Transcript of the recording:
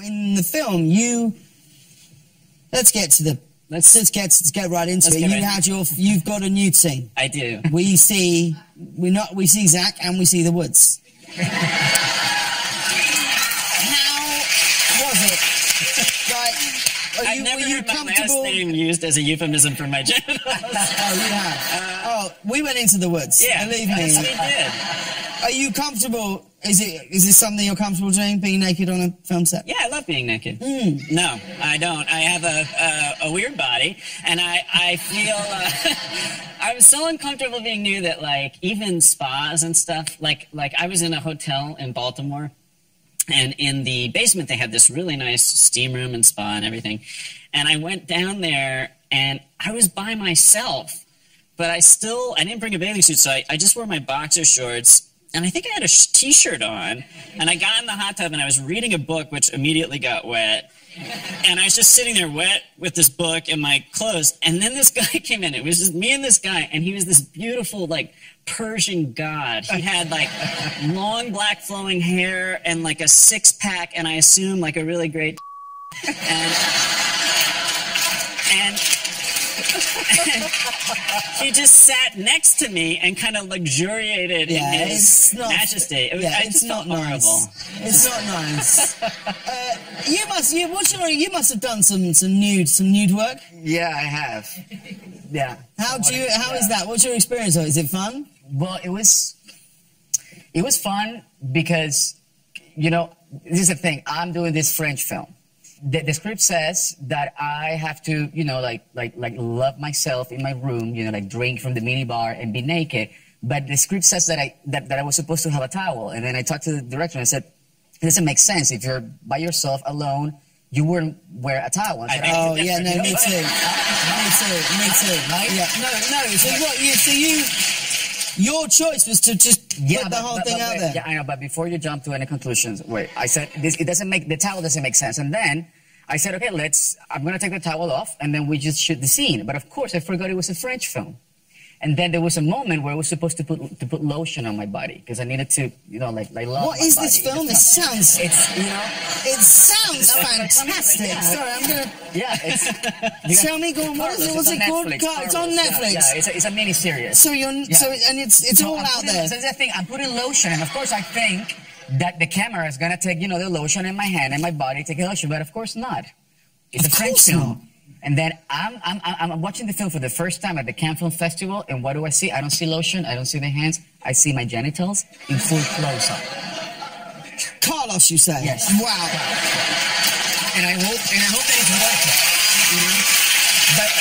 in the film, you let's get to the let's let's get let's get right into Let's it. You right had your you've got a nude scene. I do. We see we not we see Zach and we see the woods. How was it? Like, are I've you, never were you heard my last name used as a euphemism for my genitals. Oh, you have. Uh, oh, we went into the woods. yeah, Believe me. yes, we did. Are you comfortable? Is it is this something you're comfortable doing? Being naked on a film set? Yeah, I love being naked. Hmm. No, I don't. I have a, a, a weird body, and I, I feel uh, I'm so uncomfortable being nude that like even spas and stuff. Like like I was in a hotel in Baltimore, and in the basement they had this really nice steam room and spa and everything, and I went down there and I was by myself, but I still I didn't bring a bathing suit, so I, I just wore my boxer shorts and I think I had a sh- t-shirt on, and I got in the hot tub and I was reading a book, which immediately got wet. And I was just sitting there wet with this book and my clothes. And then this guy came in. It was just me and this guy, and he was this beautiful, like, Persian god. He had, like, long black flowing hair and, like, a six pack, and I assume, like, a really great. And. And he just sat next to me and kind of luxuriated Yeah, in his it's not. majesty. It was, yeah, I it's just not felt nice. horrible. It's not nice. uh, you must. You, what's your, you must have done some some nude some nude work. Yeah, I have. Yeah. How do you? How is that? What's your experience? of it? Is it fun? Well, it was it was fun because you know this is the thing. I'm doing this French film. The, the script says that I have to, you know, like like like love myself in my room, you know, like drink from the mini bar and be naked. But the script says that I that, that I was supposed to have a towel. And then I talked to the director and I said, it doesn't make sense if you're by yourself alone. You wouldn't wear a towel. I said, I- Oh yeah, no, me too. me too. Me too. Right? Yeah. No, no. So what? You so you. Your choice was to just put the but- whole but- thing but out wait, there. Yeah, I know, but before you jump to any conclusions, wait. I said this. It doesn't make the towel doesn't make sense. And then I said, okay, let's. I'm gonna take the towel off, and then we just shoot the scene. But of course, I forgot it was a French film. And then there was a moment where I was supposed to put to put lotion on my body because I needed to, you know, like like love. What is this body. film? It sounds. It's you know, It sounds fantastic. Yeah. Sorry, I'm gonna. yeah. It's. Tell me, go on, what is it? What's it's it on called? Netflix, it's on Carlos, yeah, Netflix. Yeah, it's a, it's a mini series. So you're so and it's it's all I'm out putting- there. So that's the thing. I'm putting lotion, and of course, I think that the camera is gonna take, you know, the lotion in my hand and my body take the lotion, but of course not. It's Of a French film. not. And then I'm, I'm, I'm, watching the film for the first time at the Cannes Film Festival, and what do I see? I don't see lotion, I don't see the hands, I see my genitals in full close up. Carlos, you say? Yes. Wow. And I hope, and I hope that it's worth it. You know? But